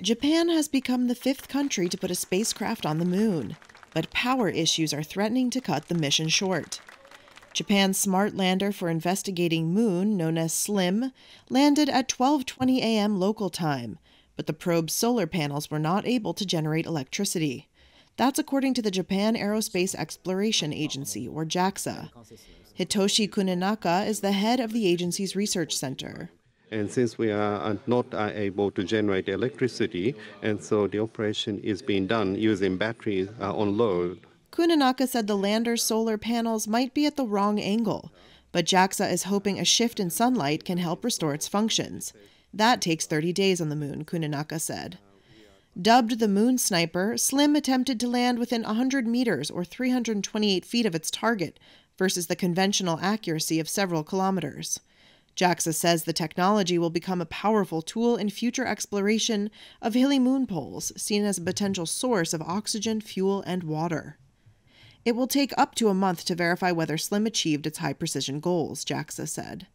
Japan has become the fifth country to put a spacecraft on the moon, but power issues are threatening to cut the mission short. Japan's smart lander for investigating moon, known as SLIM, landed at 12:20 a.m. local time, but the probe's solar panels were not able to generate electricity. That's according to the Japan Aerospace Exploration Agency, or JAXA. Hitoshi Kuninaka is the head of the agency's research center. And since we are not able to generate electricity, and so the operation is being done using batteries uh, on load. Kuninaka said the lander's solar panels might be at the wrong angle, but JAXA is hoping a shift in sunlight can help restore its functions. That takes 30 days on the moon, Kuninaka said. Dubbed the Moon Sniper, Slim attempted to land within 100 meters or 328 feet of its target versus the conventional accuracy of several kilometers. JAXA says the technology will become a powerful tool in future exploration of hilly moon poles, seen as a potential source of oxygen, fuel, and water. It will take up to a month to verify whether SLIM achieved its high precision goals, JAXA said.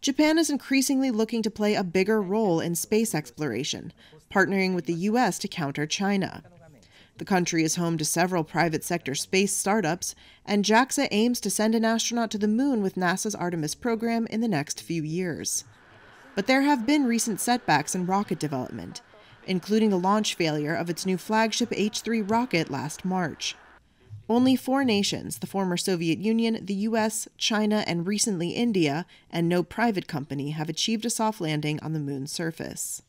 Japan is increasingly looking to play a bigger role in space exploration, partnering with the U.S. to counter China. The country is home to several private sector space startups, and JAXA aims to send an astronaut to the moon with NASA's Artemis program in the next few years. But there have been recent setbacks in rocket development, including the launch failure of its new flagship H 3 rocket last March. Only four nations, the former Soviet Union, the US, China, and recently India, and no private company have achieved a soft landing on the moon's surface.